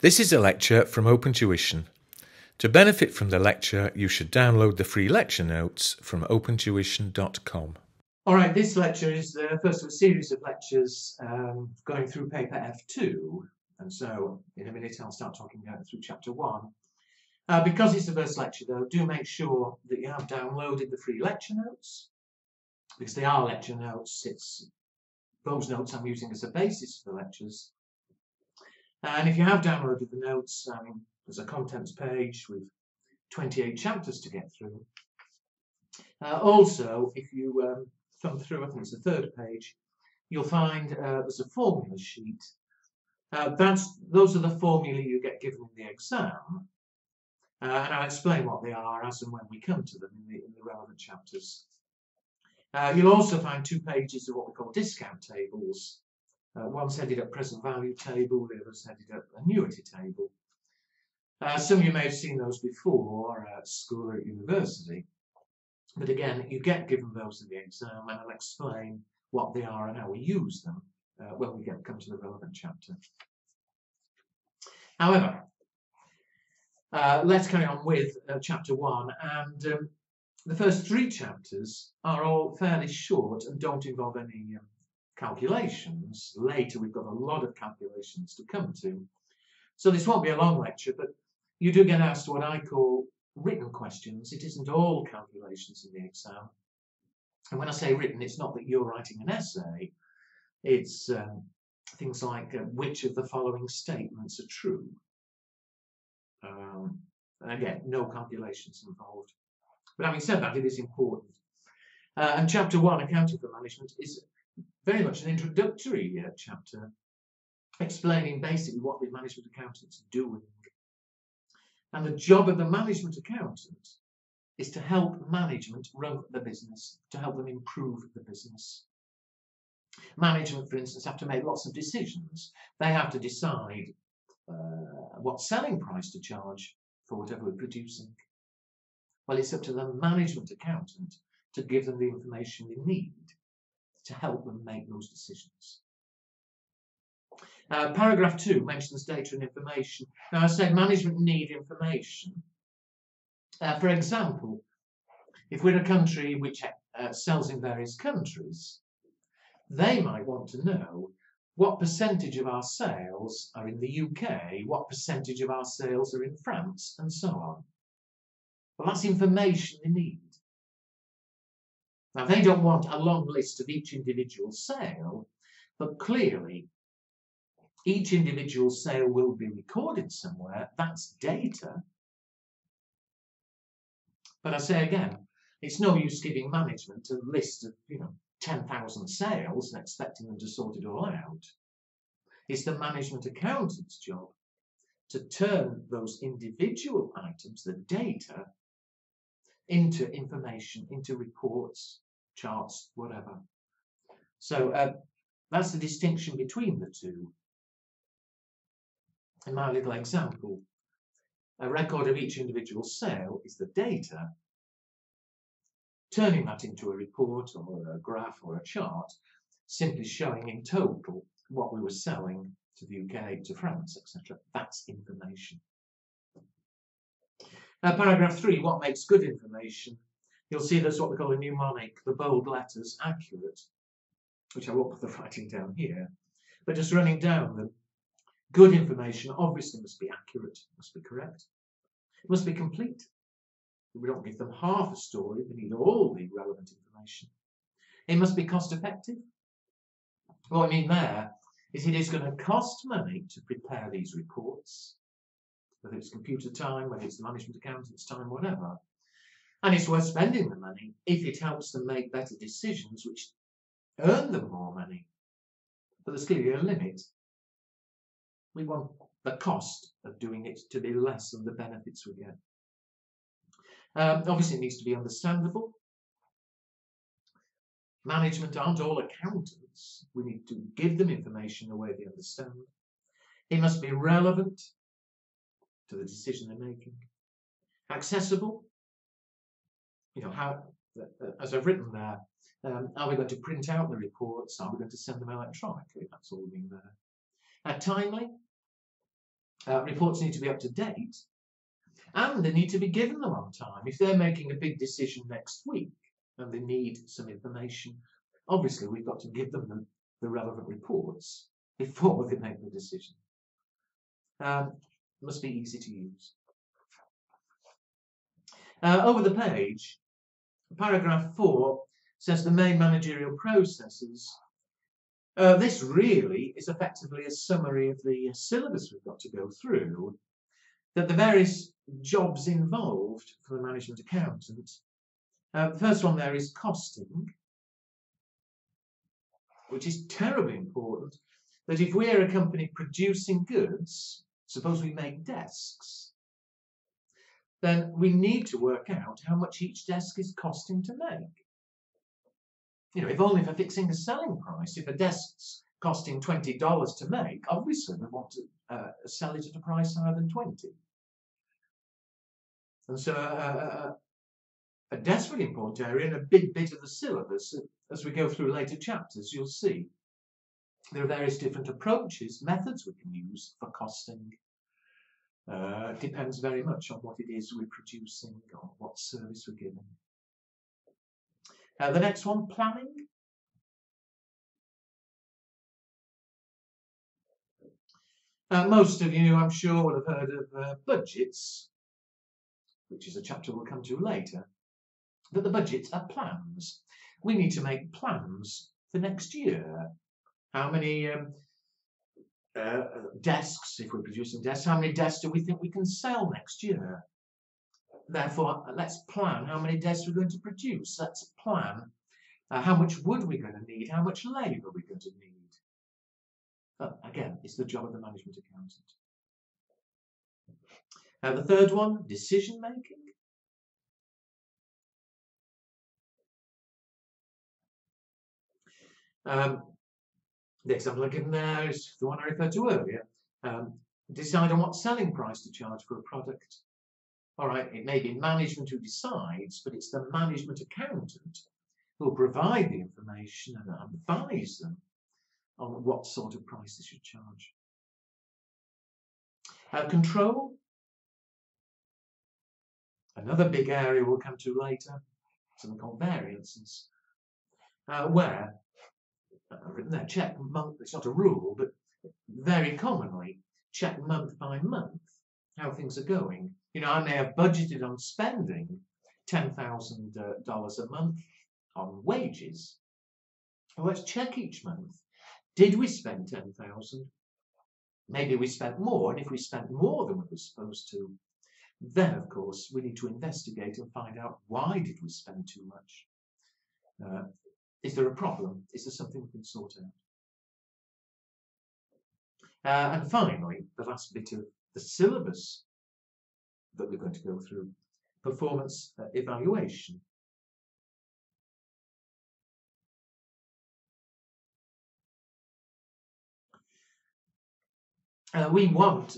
This is a lecture from Open Tuition. To benefit from the lecture, you should download the free lecture notes from opentuition.com. All right, this lecture is the first of a series of lectures um, going through paper F2. And so in a minute, I'll start talking about through chapter one. Uh, because it's the first lecture, though, do make sure that you have downloaded the free lecture notes because they are lecture notes. It's those notes I'm using as a basis for the lectures. And if you have downloaded the notes, um, there's a contents page with 28 chapters to get through. Uh, also, if you um, thumb through, I think it's the third page, you'll find uh, there's a formula sheet. Uh, that's Those are the formulae you get given in the exam. Uh, and I'll explain what they are as and when we come to them in the, in the relevant chapters. Uh, you'll also find two pages of what we call discount tables. Uh, one's headed up present value table, the other's headed up annuity table. Uh, some of you may have seen those before at school or at university. But again, you get given those in the exam and I'll explain what they are and how we use them uh, when we get come to the relevant chapter. However, uh, let's carry on with uh, chapter one and um, the first three chapters are all fairly short and don't involve any um, calculations. Later, we've got a lot of calculations to come to. So this won't be a long lecture, but you do get asked what I call written questions. It isn't all calculations in the exam. And when I say written, it's not that you're writing an essay. It's um, things like uh, which of the following statements are true. Um, and again, no calculations involved. But having said that, it is important. Uh, and chapter one, accounting for management, is very much an introductory uh, chapter, explaining basically what the management accountant's doing. And the job of the management accountant is to help management run the business, to help them improve the business. Management, for instance, have to make lots of decisions. They have to decide uh, what selling price to charge for whatever we're producing. Well, it's up to the management accountant to give them the information they need to help them make those decisions. Uh, paragraph 2 mentions data and information. Now, I said management need information. Uh, for example, if we're a country which uh, sells in various countries, they might want to know what percentage of our sales are in the UK, what percentage of our sales are in France, and so on. Well, that's information they need. Now, they don't want a long list of each individual sale, but clearly each individual sale will be recorded somewhere. That's data. But I say again, it's no use giving management a list of, you know, 10,000 sales and expecting them to sort it all out. It's the management accountant's job to turn those individual items, the data, into information, into reports, charts, whatever. So uh, that's the distinction between the two. In my little example, a record of each individual sale is the data. Turning that into a report or a graph or a chart, simply showing in total what we were selling to the UK, to France, etc. That's information. Now, paragraph three, what makes good information? You'll see there's what we call a mnemonic, the bold letters, accurate, which I won't put the writing down here, but just running down them. Good information obviously must be accurate, must be correct. It must be complete. We don't give them half a story, we need all the relevant information. It must be cost effective. What I mean there is it is going to cost money to prepare these reports whether it's computer time, whether it's management accountant's time, whatever. And it's worth spending the money if it helps them make better decisions which earn them more money. But there's clearly a limit. We want the cost of doing it to be less than the benefits we get. Um, obviously, it needs to be understandable. Management aren't all accountants. We need to give them information the way they understand. It must be relevant to the decision they're making. Accessible, you know, how, as I've written there, um, are we going to print out the reports? Are we going to send them electronically? That's all been there. Uh, timely, Uh, reports need to be up to date and they need to be given them on time. If they're making a big decision next week and they need some information, obviously we've got to give them the, the relevant reports before they make the decision. Um, must be easy to use. Uh, over the page, paragraph 4 says the main managerial processes. Uh, this really is effectively a summary of the syllabus we've got to go through, that the various jobs involved for the management accountant. Uh, the first one there is costing, which is terribly important, that if we're a company producing goods, suppose we make desks, then we need to work out how much each desk is costing to make. You know, if only for fixing a selling price, if a desk's costing $20 to make, obviously we want to uh, sell it at a price higher than 20. And so uh, uh, uh, a desperately important area and a big bit of the syllabus, as we go through later chapters, you'll see. There are various different approaches, methods we can use for costing uh, depends very much on what it is we're producing or what service we're giving. Uh, the next one, planning. Uh, most of you, I'm sure, will have heard of uh, budgets, which is a chapter we'll come to later. But the budgets are plans. We need to make plans for next year. How many um, uh, desks, if we're producing desks, how many desks do we think we can sell next year? Therefore, let's plan how many desks we're going to produce. Let's plan uh, how much wood we're going to need, how much labour we're going to need. Uh, again, it's the job of the management accountant. Now, the third one, decision making. Um, example I've given there is the one I referred to earlier. Um, decide on what selling price to charge for a product. All right, it may be management who decides, but it's the management accountant who will provide the information and advise them on what sort of price they should charge. Uh, control. Another big area we'll come to later, something called variances, uh, where There, check month, it's not a rule, but very commonly check month by month how things are going. You know, I may have budgeted on spending $10,000 uh, a month on wages. Well, let's check each month. Did we spend 10,000? Maybe we spent more, and if we spent more than we were supposed to, then of course we need to investigate and find out why did we spend too much. Uh, is there a problem? Is there something we can sort out? Uh, and finally, the last bit of the syllabus that we're going to go through, performance uh, evaluation. Uh, we want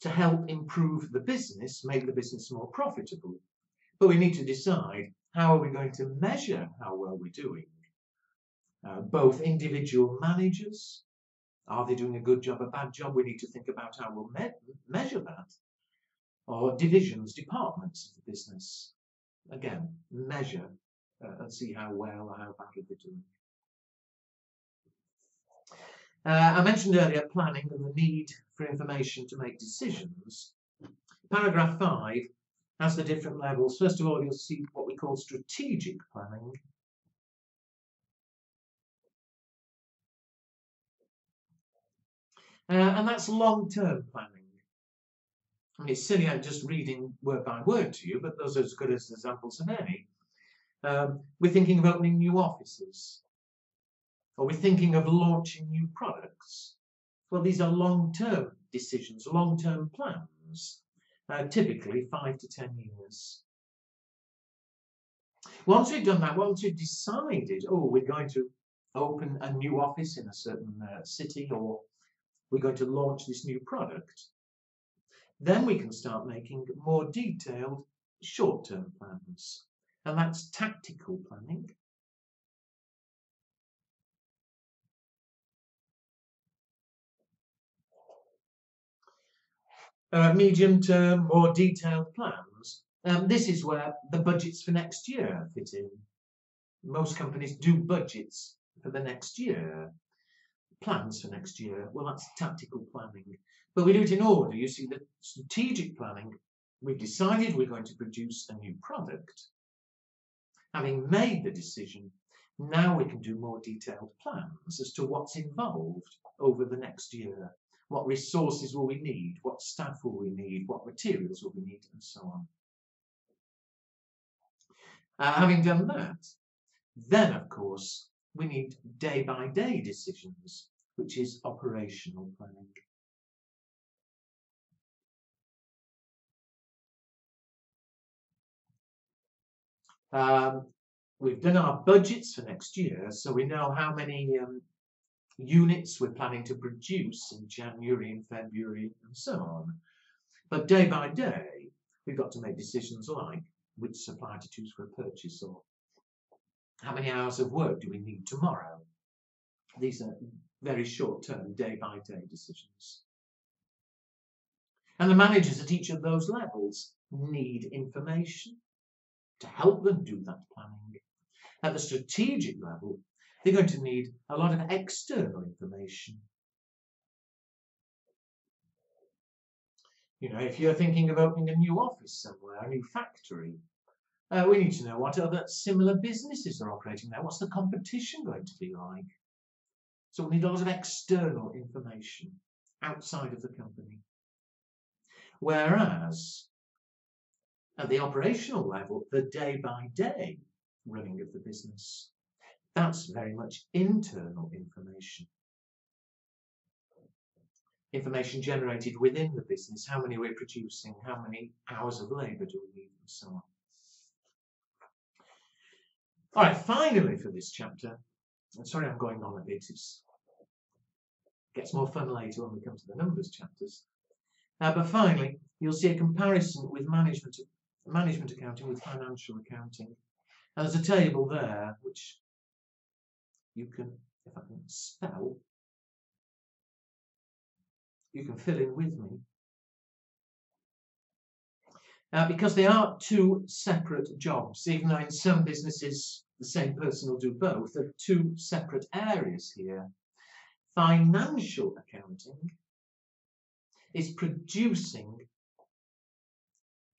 to help improve the business, make the business more profitable, but we need to decide how are we going to measure how well we're doing? Uh, both individual managers, are they doing a good job, a bad job? We need to think about how we'll me measure that. Or divisions, departments of the business. Again, measure uh, and see how well or how badly they're doing. Uh, I mentioned earlier planning and the need for information to make decisions. Paragraph 5 has the different levels. First of all, you'll see what we call strategic planning. Uh, and that's long-term planning. I mean, it's silly I'm just reading word by word to you, but those are as good as examples of any. Um, we're thinking of opening new offices, or we're thinking of launching new products. Well, these are long-term decisions, long-term plans uh, typically five to ten years. Once we've done that, once we've decided, oh, we're going to open a new office in a certain uh, city or we're going to launch this new product, then we can start making more detailed short-term plans. And that's tactical planning. Uh, medium term, more detailed plans, um, this is where the budgets for next year fit in. Most companies do budgets for the next year, plans for next year. Well, that's tactical planning. But we do it in order. You see, the strategic planning, we've decided we're going to produce a new product. Having made the decision, now we can do more detailed plans as to what's involved over the next year. What resources will we need? What staff will we need? What materials will we need? And so on. Uh, having done that, then of course we need day by day decisions, which is operational planning. Um, we've done our budgets for next year, so we know how many um, units we're planning to produce in January and February and so on. But day by day, we've got to make decisions like which supplier to choose for a purchase or how many hours of work do we need tomorrow. These are very short-term, day-by-day decisions. And the managers at each of those levels need information to help them do that planning. At the strategic level, they're going to need a lot of external information. You know, if you're thinking of opening a new office somewhere, a new factory, uh, we need to know what other similar businesses are operating there. What's the competition going to be like? So we need a lot of external information outside of the company. Whereas at the operational level, the day by day running of the business that's very much internal information. Information generated within the business, how many we're producing, how many hours of labour do we need, and so on. All right, finally for this chapter, I'm sorry I'm going on a bit, it gets more fun later when we come to the numbers chapters. Uh, but finally, you'll see a comparison with management, management accounting with financial accounting. And there's a table there which you can, if I can spell, you can fill in with me. Uh, because they are two separate jobs, even though in some businesses the same person will do both, there are two separate areas here. Financial accounting is producing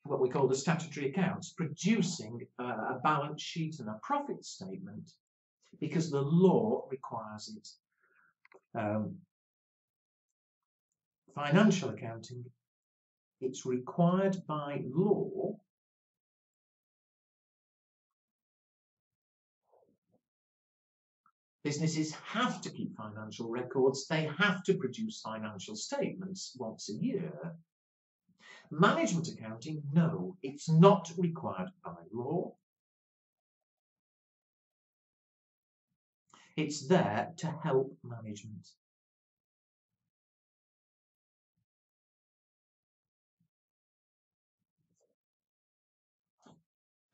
what we call the statutory accounts, producing a balance sheet and a profit statement because the law requires it. Um, financial accounting, it's required by law Businesses have to keep financial records. They have to produce financial statements once a year. Management accounting, no, it's not required by law. It's there to help management.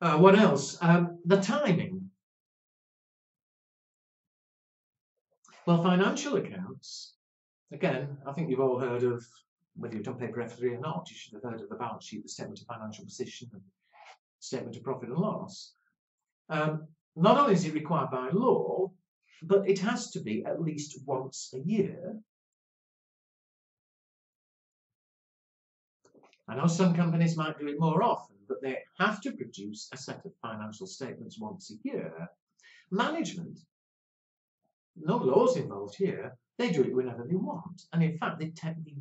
Uh, what else? Um, the timing. Well, financial accounts, again, I think you've all heard of, whether you've done paper F3 or not, you should have heard of the balance sheet, the statement of financial position, and statement of profit and loss. Um, not only is it required by law, but it has to be at least once a year. I know some companies might do it more often, but they have to produce a set of financial statements once a year. Management, no laws involved here, they do it whenever they want. And in fact, they,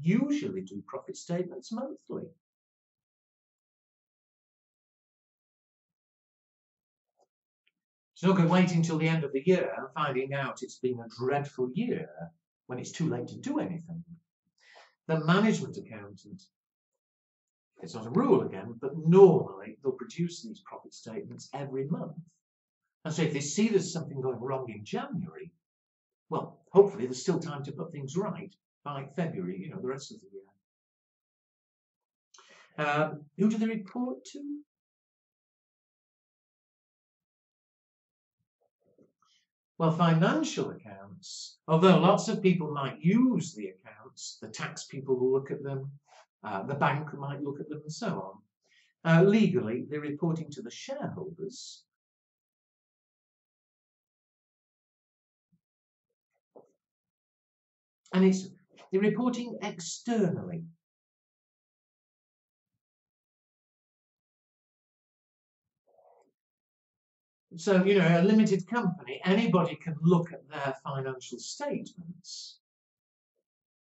usually do profit statements monthly. It's no good waiting until the end of the year and finding out it's been a dreadful year when it's too late to do anything. The management accountant, it's not a rule again, but normally they'll produce these profit statements every month. And so if they see there's something going wrong in January, well, hopefully there's still time to put things right by February, you know, the rest of the year. Um, who do they report to? Well, financial accounts, although lots of people might use the accounts, the tax people will look at them, Uh, the bank might look at them and so on. Uh, legally, they're reporting to the shareholders. And it's they're reporting externally. So, you know, a limited company, anybody can look at their financial statements.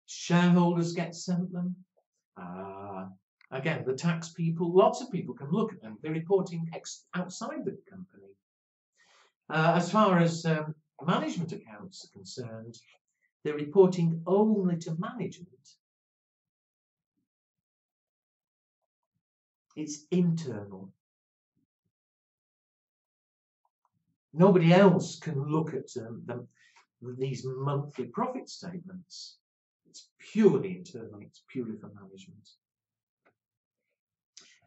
Shareholders get sent them. Uh, again, the tax people, lots of people can look at them. They're reporting outside the company. Uh, as far as um, management accounts are concerned, they're reporting only to management. It's internal. Nobody else can look at um, these monthly profit statements. It's purely internal, it's purely for management.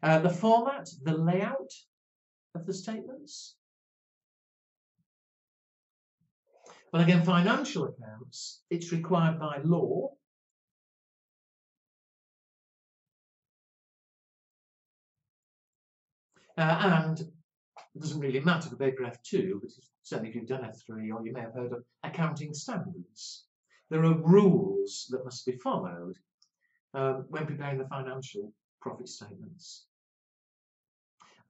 Uh, the format, the layout of the statements. Well, again, financial accounts, it's required by law. Uh, and it doesn't really matter for paper F2, but certainly if you've done F3 or you may have heard of accounting standards. There are rules that must be followed um, when preparing the financial profit statements.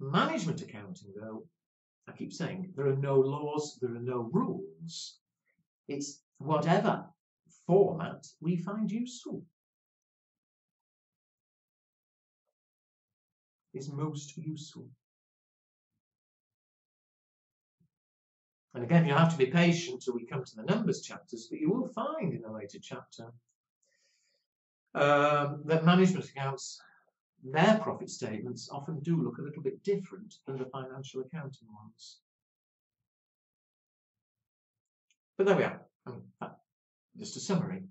Management accounting, though, I keep saying, there are no laws, there are no rules. It's whatever format we find useful. Is most useful. And again, you'll have to be patient till we come to the numbers chapters, but you will find in a later chapter um, that management accounts, their profit statements often do look a little bit different than the financial accounting ones. But there we are. I mean, just a summary.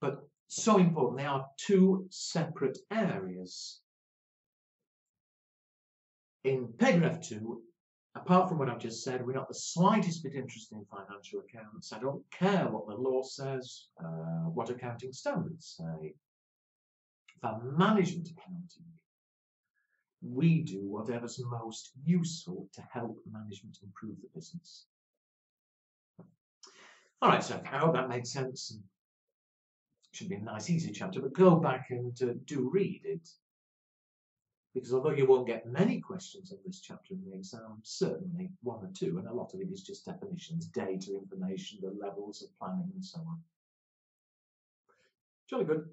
But so important, they are two separate areas. In paragraph 2, apart from what I've just said, we're not the slightest bit interested in financial accounts. I don't care what the law says, uh, what accounting standards say. For management accounting, we do whatever's most useful to help management improve the business. All right, so I hope that made sense. And should be a nice, easy chapter, but go back and uh, do read it because although you won't get many questions on this chapter in the exam, certainly one or two, and a lot of it is just definitions, data, information, the levels of planning and so on. Jolly good.